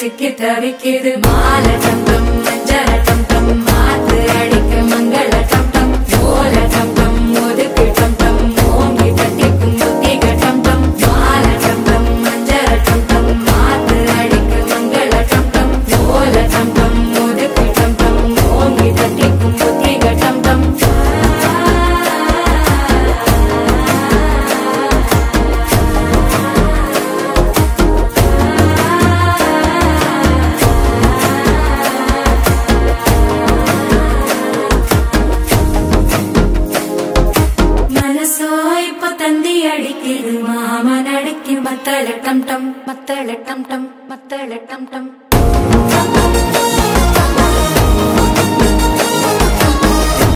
சிக்கி தவிக்கிது. மாலை சொகுசோ இப்ப தந்தி அடிக்குது. மாமா நடக்கி மத்தள டம் டம் மத்தள டம் டம் மத்தள டம் டம்.